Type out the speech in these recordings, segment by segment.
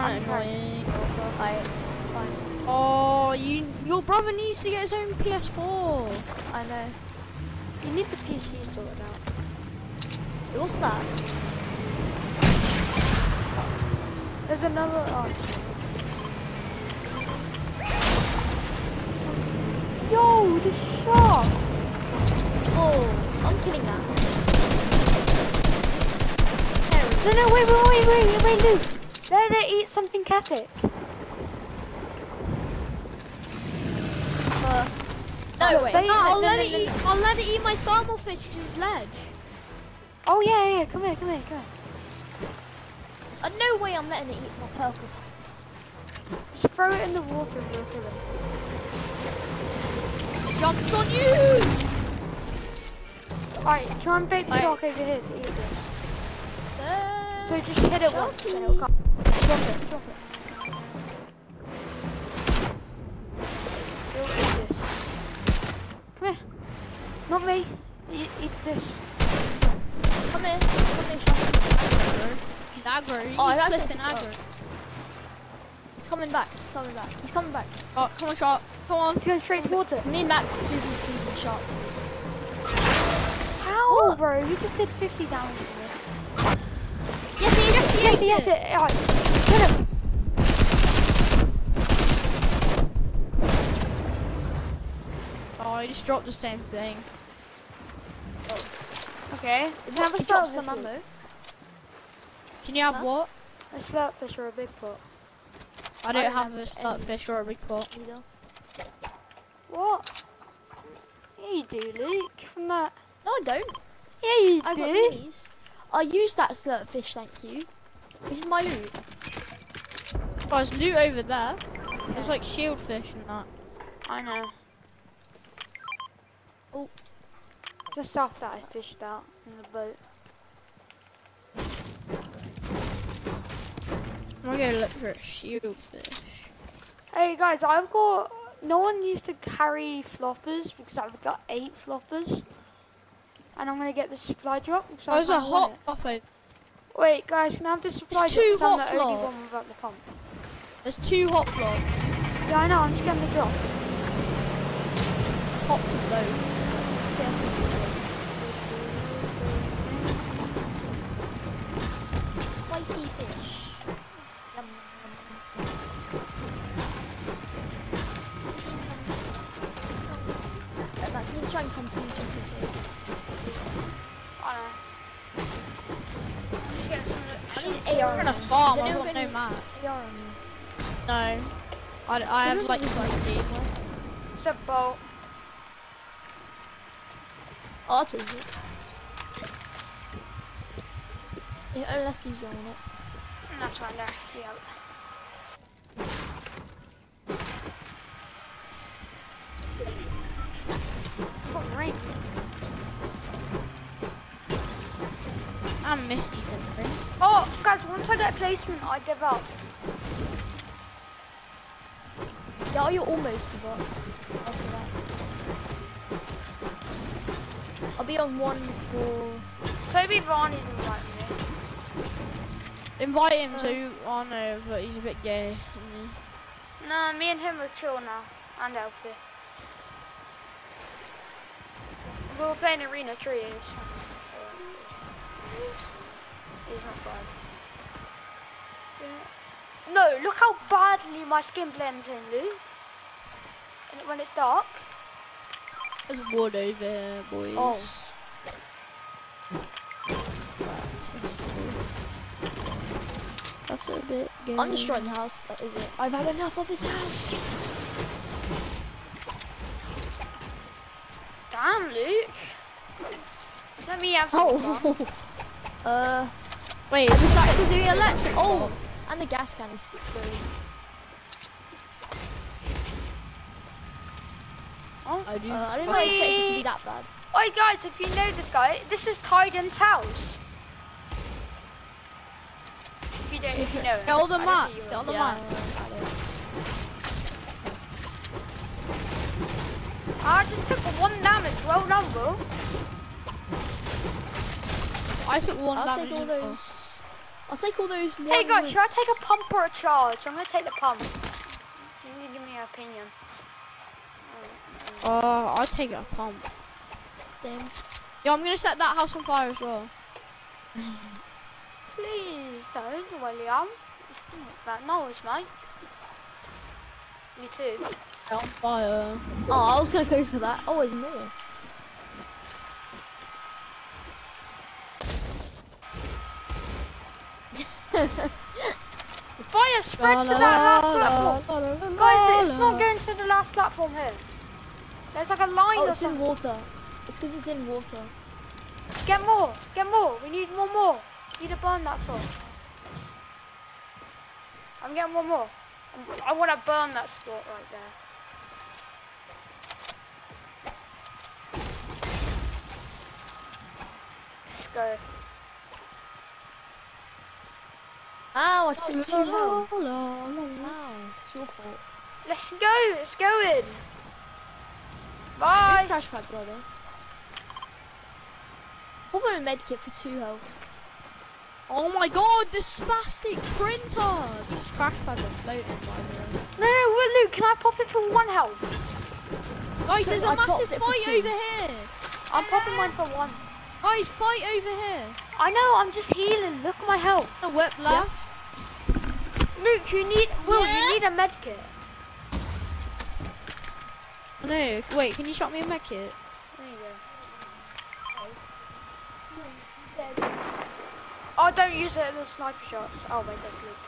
Annoying. Fine. Oh, you, your brother needs to get his own PS4. I know. You need the PC sorted out. What's that? There's another. Oh. Yo, the shark! Oh, I'm killing that. No, no, wait, wait, wait, wait, wait, Luke. Let they eat something epic. Uh, No, no, wait. they- No, I'll no, let no, it eat. I'll let it eat my thermal fish to his ledge. Oh yeah, yeah, yeah. Come here, come here, come here. Uh, no way I'm letting it eat my purple. Just throw it in the water and you'll kill it. Jumps on you. Alright, try and bait the shark over here to eat this. So just hit it once, then it'll come. Drop it, drop it. It'll eat this. Come here. Not me. Eat, eat this. come here. Come here, Shark. He's aggro. He's Oh, I flipping think- aggro. He's coming back. He's coming back. He's coming back. Oh, come on, shot. Come on. It's going straight towards it. Me and Max to be pleased with Shark. How, What? bro? You just did 50 damage to it. Yes, he yes, he Yes, ate yes, it. it. Alright. Hit him. Oh, he just dropped the same thing. Okay. It, Have a it drops slurp some ammo. Can you have Huh? what? A slurp fish or a big pot. I don't don't have have a slot any. fish or a big pot. Either. What? Yeah, you do, Luke. From that. No, I don't. Yeah, you I got do. minis. I used that slurp fish, thank you. This is my loot. Oh, there's loot over there. There's like shield fish and that. I know. Oh. The stuff that I fished out in the boat. I'm gonna go look for a shield fish. Hey guys, I've got. No one used to carry floppers because I've got eight floppers. And I'm gonna get the supply drop. because oh, I Oh, there's a hot it. Wait, guys, can I have the supply drop? two hot the only one without the pump. There's two hot flops. Yeah, I know. I'm just getting the drop. Hot to both. Spicy fish. Yum, yum, yum. Can you try and come to me AR. We're gonna farm. I want no map. AR on me. No. I, I have like isn't any 20. somewhere. It's a boat. Oh, I'll take it. Yeah, unless you join it. That's right there. Yeah. Rain. I missed you something. Oh, guys, once I get placement, I give up. Yeah, you're almost the bot after that. I'll be on one for. Toby Varney's inviting me. Invite him so I know, but he's a bit gay. No, me and him are chill now. And. We were playing Arena Trios. He's not bad. No, look how badly my skin blends in, Lou. And when it's dark. There's wood over here, boys. Oh. That's a bit gay. I'm destroying the house. That is it. I've had enough of this house. Damn, Luke. Let me have some. Oh. uh. Wait, is that because of the electric? Oh. box? And the gas can is exploding. Oh. I do. Uh, I didn't know it expect it to be that bad. Oi guys, if you know this guy, this is Tyden's house. If you don't, if you know him. Get all the I don't maps, get all the yeah, maps. I just took one damage, well done bro. I took one I'll damage. take all those I'll take all those. Hey one guys, should I take a pump or a charge? I'm gonna take the pump. You need to give me your opinion. Uh, I'll take a pump. Same. Yeah, I'm gonna set that house on fire as well. Please don't, William. It's not that noise, mate. Me too. On fire. Oh, I was gonna go for that. Oh, it's more. Fire spread to that last platform. Guys, it's not going to the last platform here. There's like a line Oh, it's in water. It's because it's in water. Get more, get more. We need one more. We Need to burn that spot. I'm getting one more. I want to burn that spot right there. Let's go. Took two health. Ow, it's your fault. Let's go. It's going. Bye. crash pads are there? Put on a med kit for two health. Oh my god, the spastic printer! These crash pads are floating by the way. No, no, wait, Luke. Can I pop it for one health? Guys, there's a I massive fight over here! I'm popping mine for one. Guys, fight over here! I know. I'm just healing. Look at my health. The whiplash. Luke, you need. Will, Yeah? you need a med kit. No, wait, can you shot me a med kit? There you go. Oh, don't use it in the sniper shots. Oh, wait, that's Luke.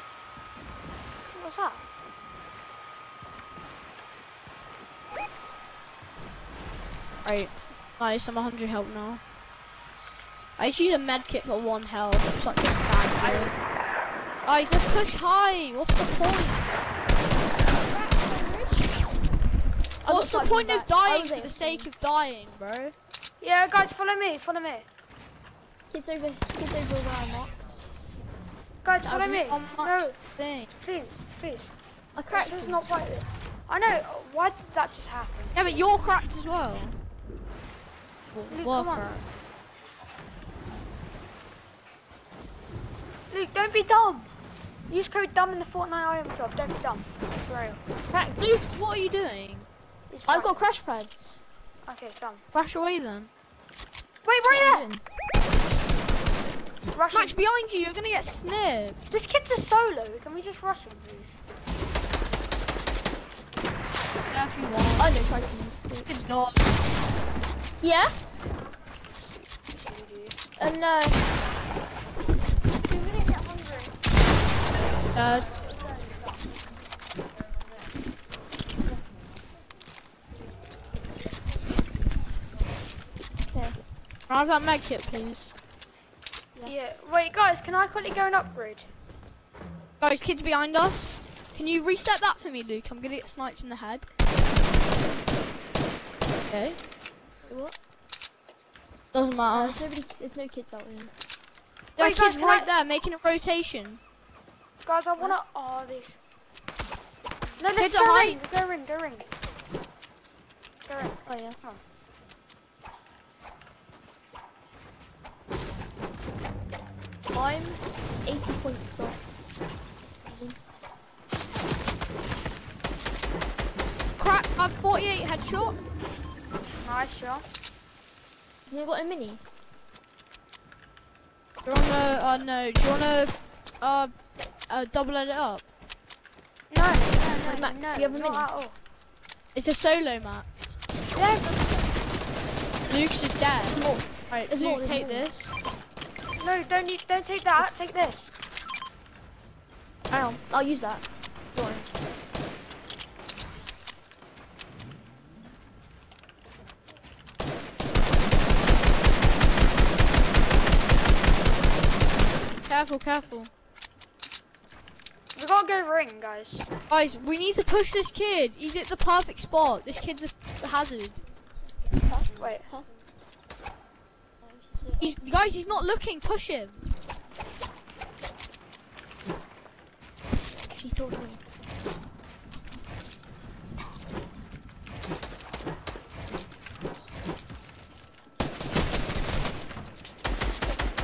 What's that? Right. Nice, I'm 100 health now. I just use a med kit for one health. I'm such a sad boy. Guys, let's push high. What's the point? What's the point of dying for the sake of dying, bro? Yeah, guys, follow me. Follow me. Kids over, kids over where I marked. Guys, follow me. No, thing? please, please. I cracked This is not quite. I know. Why did that just happen? Yeah, but you're cracked as well. Luke, come on. Luke, don't be dumb. Use code dumb in the Fortnite item shop. Don't be dumb. It's real. Cracked. Luke, what are you doing? I've got crash pads. Okay, dumb. Rush away then. Wait, That's what right there. Rush Max, him. behind you, you're gonna get snipped. This kid's a solo. Can we just rush him, please? Yeah, if you want. I know, try to use. It's not. Yeah? And uh. Uh, Okay. I have that med kit, please? Yeah. Yeah. Wait, guys, can I quickly go and upgrade? Guys, kids behind us. Can you reset that for me, Luke? I'm gonna get sniped in the head. Okay. What? Doesn't Uh, matter. there's nobody. There's no kids out here. There are Wait, guys, kids can right I- there making a rotation. Guys, I wanna. Oh, these. No, let's Kids go are ring. Go ring. Go ring. Go ring. Oh yeah. I'm 80 points off. Crack, I'm 48 headshot. Nice shot. Has he got a mini? Do you wanna, uh, no, do you wanna, uh, uh, double it up? No, no, no, Max, no, you have a not mini? at all. It's a solo max. Yeah, Luke's just dead. There's more. Right, There's Luke, more, take this. no, don't need, don't take that. Take this. Hang on. I'll use that. Don't worry. Careful, careful. We gotta go ring, guys. Guys, we need to push this kid. He's at the perfect spot. This kid's a hazard. Wait. Oh, she's, uh, He's, guys, he's not looking. Push him. She told me.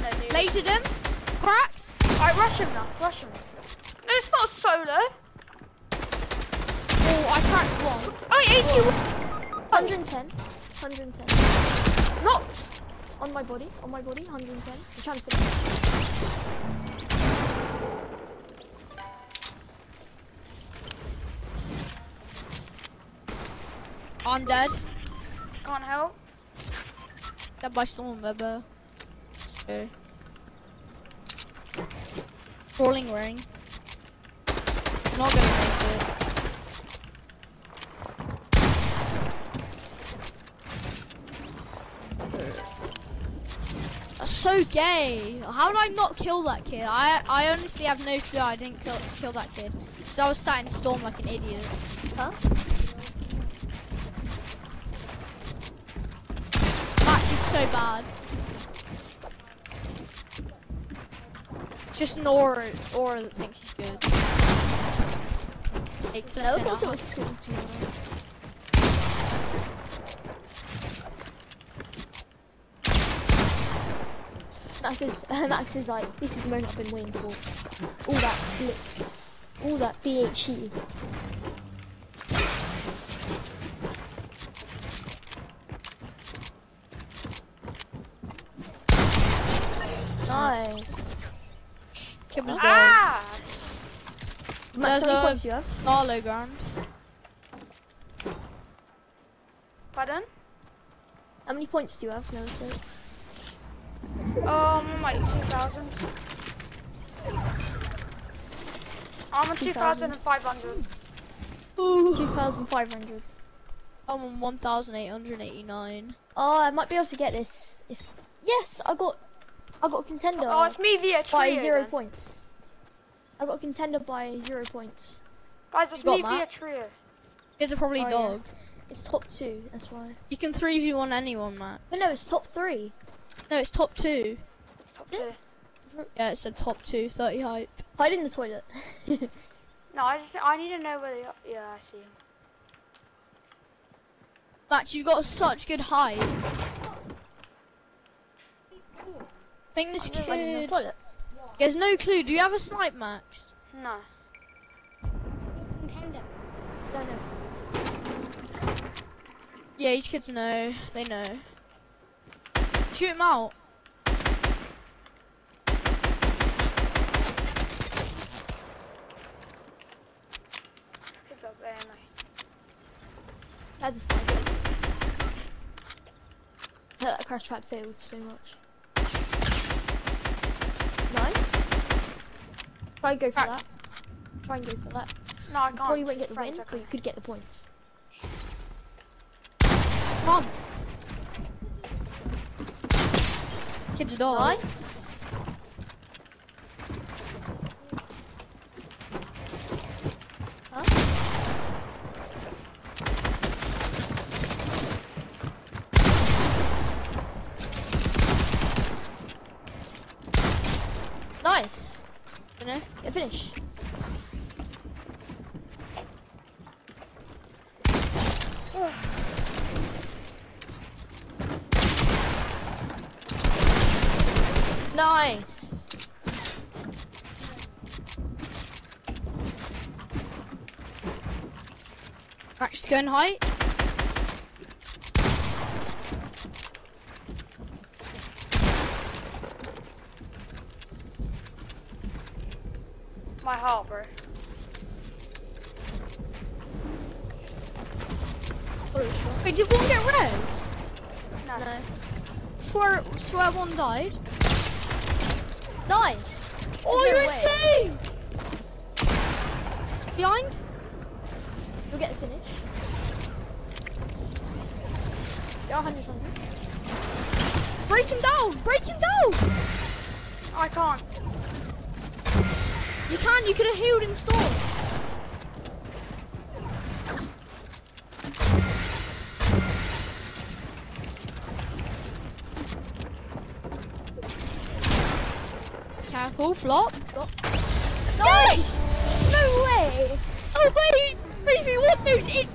No, dude. Lasered him. Cracks. Alright, rush him now. Rush him. No, it's not solo. Oh, I cracked one. Oh, 81. 110. 110. Not. On my body. On my body. 110. I'm trying to finish. I'm dead. Can't help. That by storm, Weber. So. Crawling ring. Not gonna make it. That's so gay. How did I not kill that kid? I I honestly have no clue. I didn't kill kill that kid. So I was sat in storm like an idiot. Huh? Max is so bad. Just an aura, aura that thinks he's good. Hey, No, I thought it out. school tomorrow. Max is, Max is like, this is the moment I've been waiting for. All that clicks. All that. VHE. Nice. Kid was dead. Max, There's how many a- points do you have? Marlow ground. Pardon? How many points do you have? No, it says. Um, like 2,000. I'm on 2,000. 2,500. 2,500. I'm on 1,889. Oh, I might be able to get this. If yes, I got, I got a contender Oh, it's me via by trio. zero then. points. I got a contender by zero points. Guys, it's You got me via trio. Kids are probably Oh, yeah. dog. It's top two. That's why. You can 3v1 anyone, Matt. But no, it's top three. No, it's top two. Top Is it? two. Yeah, it's a top two, 30 hype. Hide in the toilet. No, I just I need to know where they are. Yeah, I see him. Max, you've got such good height. I think this Hide in the kid... toilet. There's no clue. Do you have a snipe, Max? No. No, no. Yeah, these kids know. They know. Shoot him out. It's up there, mate. That's a sniper. That crash trap failed so much. Nice. Try and go for that. Try and go for that. No, I can't. probably won't get the win, but you could get the points. Come on. Kid's a dog. Nice. Huh? Nice. You know? Yeah, finish. Nice. Max going height. My heart, bro. Wait, did one get res? No. No. Swear, swear one died. Nice. Oh, There's you're no insane! Behind? You'll get the finish. You're 100 100. Break him down! Break him down! I can't. You can, you could have healed in storm. Full flop. Nice! Yes! No way! Oh, wait! Wait, what those? It